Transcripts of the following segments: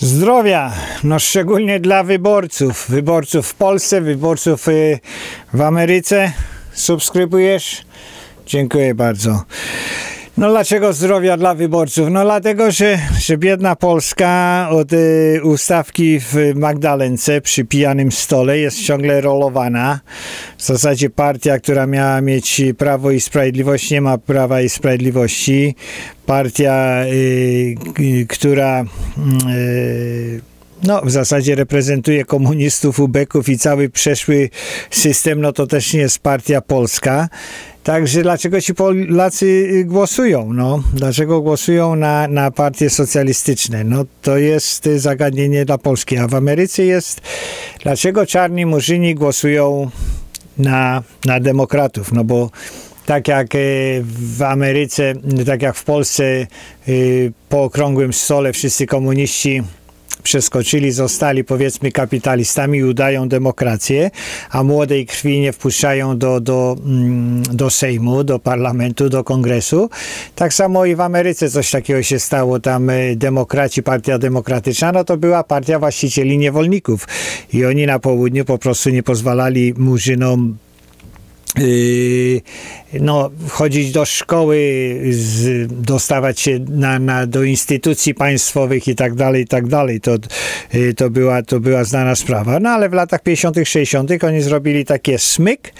Zdrowia, no szczególnie dla wyborców. Wyborców w Polsce, wyborców y, w Ameryce. Subskrybujesz? Dziękuję bardzo. No dlaczego zdrowia dla wyborców? No dlatego, że, że biedna Polska od y, ustawki w Magdalence przy pijanym stole jest ciągle rolowana. W zasadzie partia, która miała mieć Prawo i Sprawiedliwość, nie ma Prawa i Sprawiedliwości. Partia, y, y, która y, no, w zasadzie reprezentuje komunistów, ubeków i cały przeszły system, no to też nie jest partia polska. Także dlaczego ci Polacy głosują? No, dlaczego głosują na, na partie socjalistyczne? No, to jest zagadnienie dla Polski. A w Ameryce jest, dlaczego czarni murzyni głosują na, na demokratów? No bo tak jak e, w Ameryce, tak jak w Polsce e, po okrągłym stole wszyscy komuniści przeskoczyli, zostali powiedzmy kapitalistami i udają demokrację, a młodej krwi nie wpuszczają do, do, mm, do Sejmu, do parlamentu, do kongresu. Tak samo i w Ameryce coś takiego się stało. Tam e, demokraci, partia demokratyczna, no to była partia właścicieli niewolników i oni na południu po prostu nie pozwalali murzynom no, chodzić do szkoły, z, dostawać się na, na, do instytucji państwowych i tak dalej, i tak dalej. To, yy, to, była, to była znana sprawa. No ale w latach 50., 60. oni zrobili takie smyk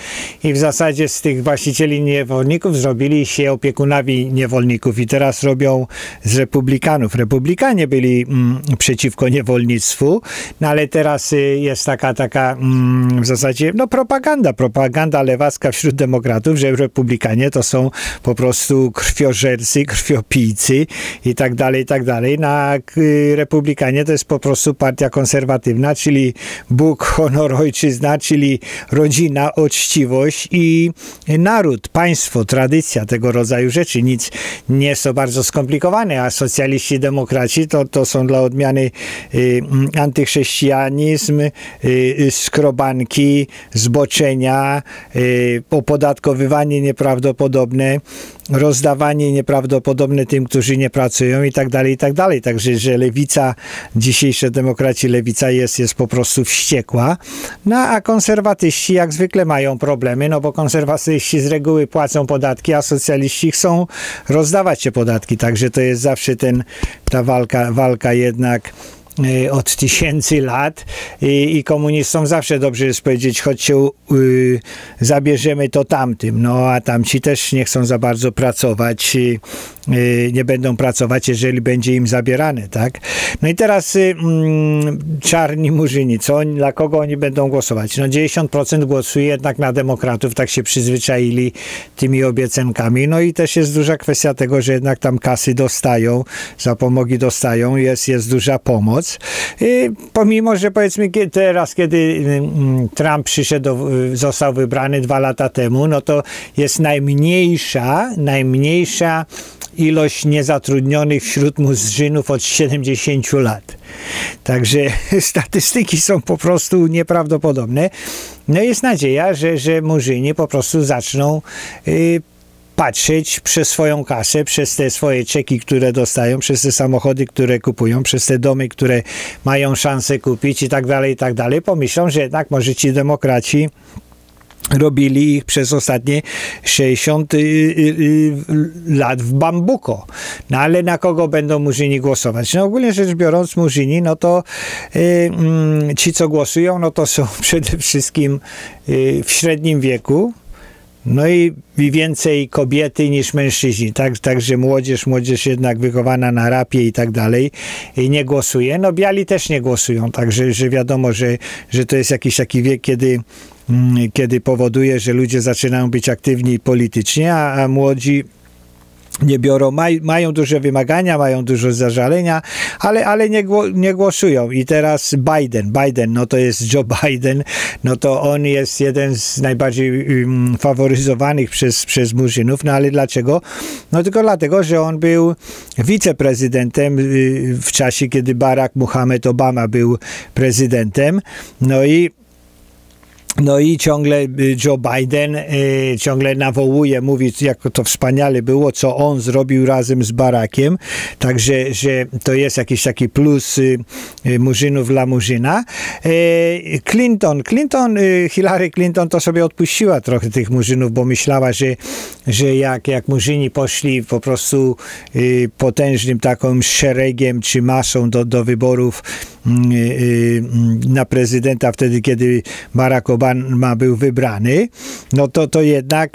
i w zasadzie z tych właścicieli niewolników zrobili się opiekunami niewolników i teraz robią z republikanów. Republikanie byli mm, przeciwko niewolnictwu, no ale teraz y, jest taka, taka mm, w zasadzie no, propaganda, propaganda lewacka wśród demokratów, że republikanie to są po prostu krwiożercy, krwiopijcy i tak dalej, i tak dalej. Na y, republikanie to jest po prostu partia konserwatywna, czyli Bóg, honor, ojczyzna, czyli rodzina, uczciwość i naród, państwo, tradycja, tego rodzaju rzeczy. Nic nie są bardzo skomplikowane, a socjaliści, demokraci to, to są dla odmiany y, antychrześcijanizm, y, y skrobanki, zboczenia, y, opodatkowywanie nieprawdopodobne, rozdawanie nieprawdopodobne tym, którzy nie pracują i tak dalej, i tak dalej. Także, że lewica, dzisiejsze demokraci lewica jest, jest po prostu wściekła. No a konserwatyści jak zwykle mają problemy, no bo konserwatyści z reguły płacą podatki, a socjaliści chcą rozdawać się podatki. Także to jest zawsze ten, ta walka, walka jednak od tysięcy lat i, i komunistom zawsze dobrze jest powiedzieć, choć się y, zabierzemy to tamtym, no a tamci też nie chcą za bardzo pracować, y nie będą pracować, jeżeli będzie im zabierane, tak? No i teraz y, mm, czarni murzyni, co oni, dla kogo oni będą głosować? No 90% głosuje jednak na demokratów, tak się przyzwyczaili tymi obiecankami, no i też jest duża kwestia tego, że jednak tam kasy dostają, zapomogi dostają, jest, jest duża pomoc, Y, pomimo, że powiedzmy teraz, kiedy y, Trump przyszedł, y, został wybrany dwa lata temu, no to jest najmniejsza, najmniejsza ilość niezatrudnionych wśród murzynów od 70 lat. Także statystyki są po prostu nieprawdopodobne. No jest nadzieja, że, że murzyni po prostu zaczną y, patrzeć przez swoją kasę, przez te swoje czeki, które dostają, przez te samochody, które kupują, przez te domy, które mają szansę kupić i tak dalej, i tak dalej, pomyślą, że jednak może ci demokraci robili ich przez ostatnie 60 y, y, y, lat w bambuko. No ale na kogo będą murzyni głosować? No ogólnie rzecz biorąc murzyni, no to mm, ci, co głosują, no to są przede wszystkim w średnim wieku, no i więcej kobiety niż mężczyźni, tak? Także młodzież, młodzież jednak wychowana na rapie i tak dalej nie głosuje. No biali też nie głosują, także że wiadomo, że, że to jest jakiś taki wiek, kiedy kiedy powoduje, że ludzie zaczynają być aktywni politycznie, a, a młodzi nie biorą, maj, mają duże wymagania, mają dużo zażalenia, ale, ale nie, nie głosują. I teraz Biden, Biden, no to jest Joe Biden, no to on jest jeden z najbardziej um, faworyzowanych przez, przez Murzynów, no ale dlaczego? No tylko dlatego, że on był wiceprezydentem y, w czasie, kiedy Barack Mohamed Obama był prezydentem, no i no i ciągle y, Joe Biden y, ciągle nawołuje, mówi, jak to wspaniale było, co on zrobił razem z Barackiem. Także, że to jest jakiś taki plus y, murzynów dla murzyna. Clinton, Clinton, Hillary Clinton to sobie odpuściła trochę tych murzynów, bo myślała, że, że jak, jak murzyni poszli po prostu potężnym taką szeregiem czy masą do, do wyborów na prezydenta wtedy, kiedy Barack Obama był wybrany, no to to jednak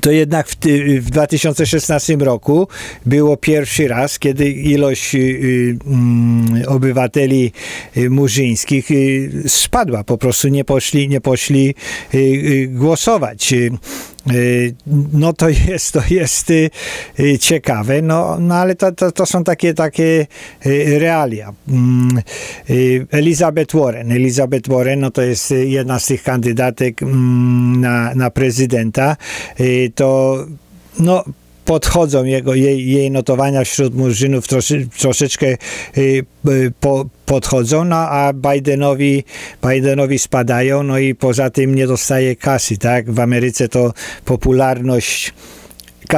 to jednak w, w, 2016 roku było pierwszy raz, kiedy ilość y, y, mm, obywateli y, murzyńskich y, spadła. Po prostu nie poszli, nie poszli y, y, głosować. Y, no to jest, to jest y, y, ciekawe, no, no ale to, to, to są takie, takie realia. Mm, Elizabeth Warren, Elizabeth Warren, no to jest jedna z tych kandydatek mm, na, na prezydenta, to no podchodzą jego, jej, jej notowania wśród murzynów troszy, troszeczkę y, po, podchodzą, no a Bidenowi, Bidenowi spadają, no i poza tym nie dostaje kasy, tak? W Ameryce to popularność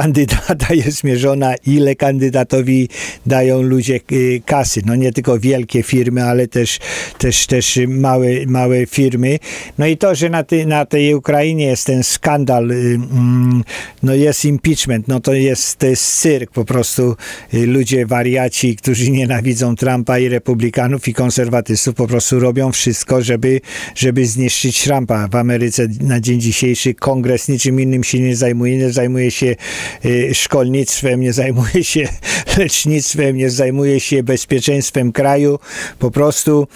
kandydata jest mierzona, ile kandydatowi dają ludzie y, kasy. No nie tylko wielkie firmy, ale też, też, też małe, małe firmy. No i to, że na, ty, na tej Ukrainie jest ten skandal, y, mm, no jest impeachment, no to jest, to jest cyrk po prostu. Y, ludzie wariaci, którzy nienawidzą Trumpa i republikanów i konserwatystów po prostu robią wszystko, żeby, żeby zniszczyć Trumpa. W Ameryce na dzień dzisiejszy kongres niczym innym się nie zajmuje, nie zajmuje się szkolnictwem, nie zajmuje się lecznictwem, nie zajmuje się bezpieczeństwem kraju. Po prostu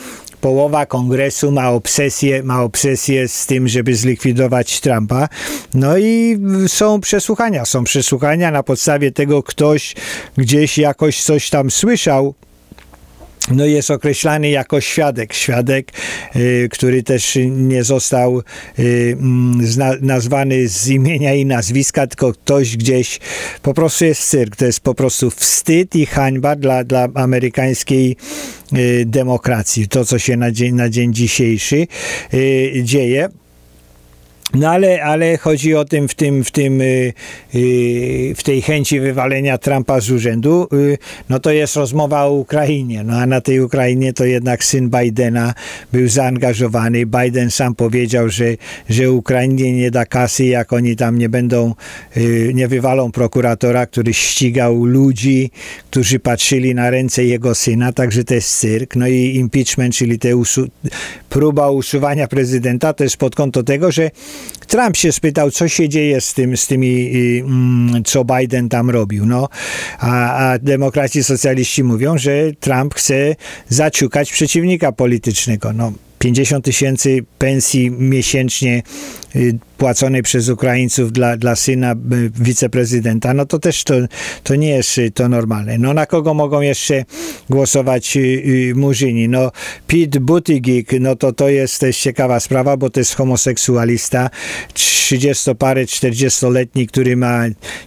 połowa kongresu ma obsesję, ma obsesję z tym, żeby zlikwidować Trumpa. No i są przesłuchania, są przesłuchania na podstawie tego ktoś gdzieś jakoś coś tam słyszał, no jest określany jako świadek. Świadek, y, który też nie został y, mm, nazwany z imienia i nazwiska, tylko ktoś gdzieś po prostu jest cyrk. To jest po prostu wstyd i hańba dla, dla amerykańskiej y, demokracji. To, co się na dzień, na dzień dzisiejszy dzieje. No ale, ale chodzi o tym w, tym, w, tym, y, y, w tej chęci wywalenia Trumpa z urzędu, y, no to jest rozmowa o Ukrainie. No a na tej Ukrainie to jednak syn Bidena był zaangażowany. Biden sam powiedział, że, że Ukrainie nie da kasy, jak oni tam nie będą, nie wywalą prokuratora, który ścigał ludzi, którzy patrzyli na ręce jego syna, także to jest cyrk. No i impeachment, czyli te usu próba usuwania prezydenta, to jest pod kąto tego, że Trump się spytał, co się dzieje z tym, z tymi, mm, co Biden tam robił. No, a, a demokraci socjaliści mówią, że Trump chce zaciukać przeciwnika politycznego. No, 50 tysięcy pensji miesięcznie y, płaconej przez Ukraińców dla, dla syna y, wiceprezydenta, no to też to, to nie jest y, to normalne. No na kogo mogą jeszcze głosować murzyni? No Pete Buttigieg, no to to jest też ciekawa sprawa, bo to jest homoseksualista, 30 parę, 40-letni, który ma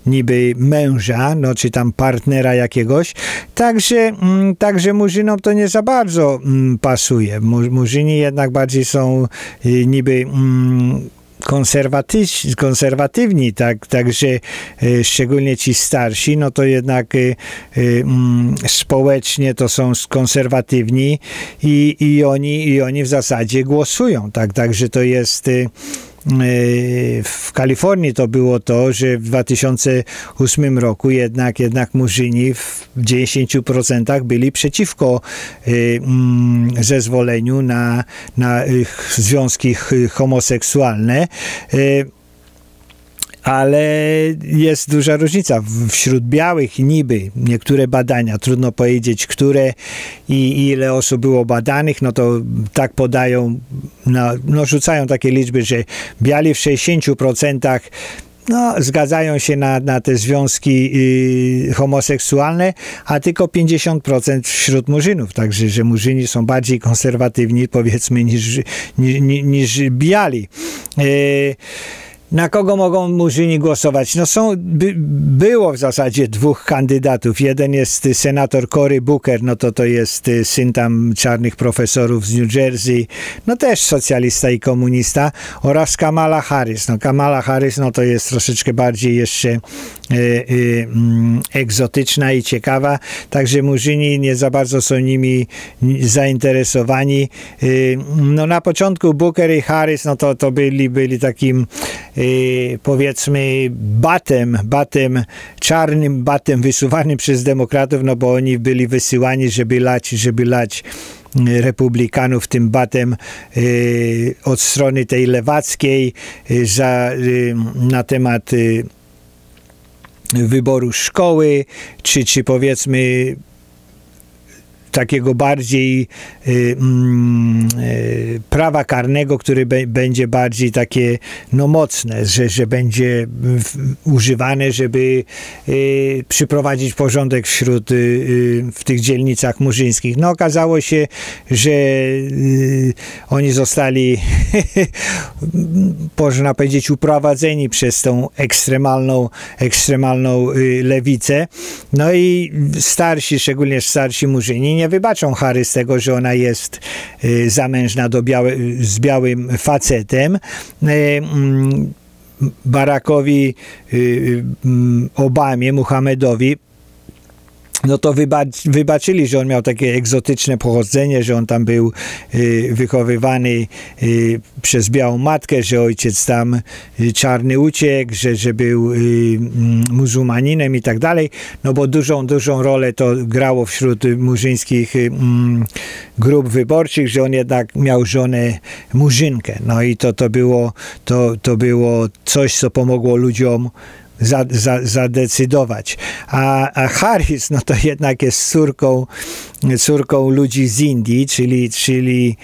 niby męża, no czy tam partnera jakiegoś, także, mm, także murzynom to nie za bardzo mm, pasuje. Murzyni jednak bardziej są niby mm, konserwatywni, tak, także y, szczególnie ci starsi, no to jednak y, mm, społecznie to są konserwatywni i, i, oni, i oni w zasadzie głosują, tak, także to jest E, w Kalifornii to było to, że w 2008 roku jednak, jednak Murzyni w 10% byli przeciwko e, mm, zezwoleniu na, na związki homoseksualne. E, ale jest duża różnica. Wśród białych niby niektóre badania, trudno powiedzieć, które i ile osób było badanych, no to tak podają, no, no rzucają takie liczby, że biali w 60% no, zgadzają się na, na te związki y, homoseksualne, a tylko 50% wśród murzynów. Także, że murzyni są bardziej konserwatywni, powiedzmy, niż, niż, niż biali. Y, na kogo mogą murzyni głosować? No są, by, było w zasadzie dwóch kandydatów. Jeden jest senator Cory Booker, no to to jest syn tam czarnych profesorów z New Jersey, no też socjalista i komunista, oraz Kamala Harris. No Kamala Harris, no to jest troszeczkę bardziej jeszcze e, mm, egzotyczna i ciekawa, także murzyni nie za bardzo są nimi zainteresowani. No na początku Booker i Harris, no to, to byli, byli takim powiedzmy batem, batem, czarnym batem wysuwanym przez demokratów, no bo oni byli wysyłani, żeby lać, żeby lać republikanów tym batem od strony tej lewackiej za, na temat wyboru szkoły, czy, czy powiedzmy takiego bardziej y, mm, y, prawa karnego, który be, będzie bardziej takie no mocne, że, że będzie używane, żeby y, przyprowadzić porządek wśród y, y, w tych dzielnicach murzyńskich. No okazało się, że y, oni zostali można powiedzieć uprowadzeni przez tą ekstremalną ekstremalną lewicę. No i starsi, szczególnie starsi murzyni nie wybaczą Harry z tego, że ona jest y, zamężna do białe, z białym facetem. Y, mm, Barackowi y, mm, Obamie, Muhammedowi no to wybaczyli, że on miał takie egzotyczne pochodzenie, że on tam był y, wychowywany y, przez białą matkę, że ojciec tam y, czarny uciekł, że, że był mm, muzułmaninem i tak dalej, no bo dużą, dużą rolę to grało wśród murzyńskich mm, grup wyborczych, że on jednak miał żonę murzynkę, no i to, to, było, to, to było coś, co pomogło ludziom za, za, zadecydować. A, a Harris, no to jednak jest córką, córką ludzi z Indii, czyli, czyli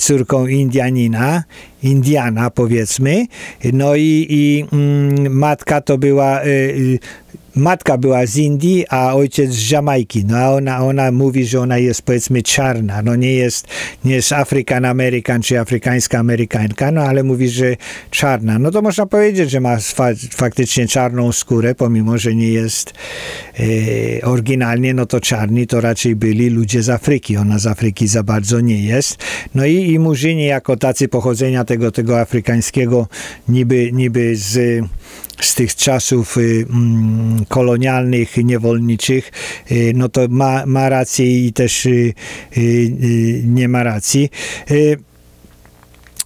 córką Indianina, Indiana powiedzmy. No i, i mm, matka to była y, y, matka była z Indii, a ojciec z Jamajki. No a ona, ona mówi, że ona jest powiedzmy czarna. No nie jest, nie jest African American czy afrykańska Amerykanka, no ale mówi, że czarna. No to można powiedzieć, że ma fa faktycznie czarną skórę, pomimo, że nie jest e, oryginalnie, no to czarni to raczej byli ludzie z Afryki. Ona z Afryki za bardzo nie jest. No i, i murzyni jako tacy pochodzenia tego, tego afrykańskiego niby, niby z z tych czasów y, mm, kolonialnych, niewolniczych, y, no to ma, ma rację i też y, nie ma racji.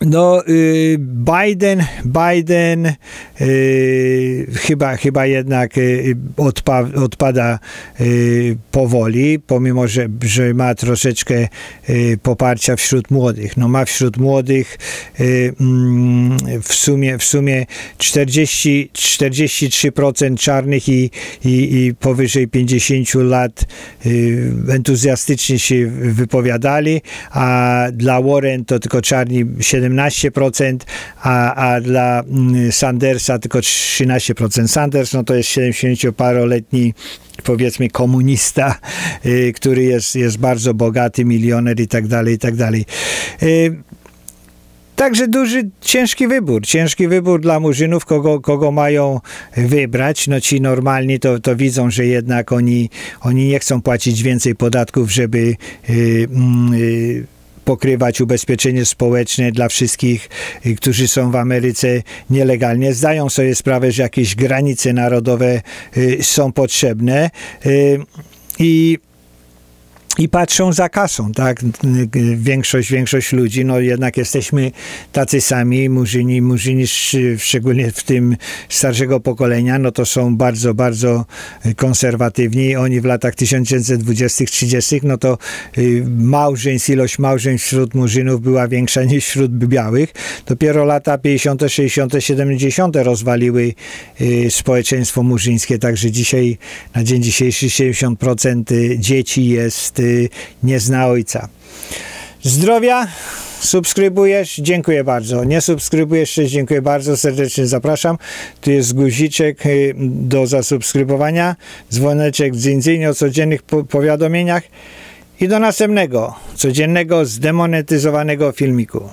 No, y, Biden, Biden y, chyba, chyba jednak y, odpa, odpada powoli, pomimo, że, że ma troszeczkę poparcia wśród młodych. No, ma wśród młodych mm, w sumie, w sumie 40, 43% czarnych i, i, i powyżej 50 lat entuzjastycznie się wypowiadali, a dla Warren to tylko czarni 7 17%, a, a dla mm, Sandersa tylko 13%. Sanders no to jest 70-paroletni powiedzmy komunista, y, który jest, jest bardzo bogaty, milioner i tak dalej, i tak dalej. Y, także duży, ciężki wybór. Ciężki wybór dla murzynów, kogo, kogo mają wybrać. No ci normalni to, to widzą, że jednak oni, oni nie chcą płacić więcej podatków, żeby yy, yy, pokrywać ubezpieczenie społeczne dla wszystkich, y, którzy są w Ameryce nielegalnie. Zdają sobie sprawę, że jakieś granice narodowe y, są potrzebne y, i i patrzą za kasą, tak? Większość, większość ludzi, no jednak jesteśmy tacy sami, murzyni, murzyni szczególnie w tym starszego pokolenia, no to są bardzo, bardzo konserwatywni. Oni w latach 1920-30, no to y, małżeństw, ilość małżeństw wśród murzynów była większa niż wśród białych. Dopiero lata 50., 60., 70. rozwaliły y, społeczeństwo murzyńskie, także dzisiaj, na dzień dzisiejszy 70% dzieci jest nie zna ojca. Zdrowia, subskrybujesz, dziękuję bardzo. Nie subskrybujesz, dziękuję bardzo, serdecznie zapraszam. Tu jest guziczek y, do zasubskrybowania, dzwoneczek dzyń, o codziennych powiadomieniach i do następnego, codziennego zdemonetyzowanego filmiku.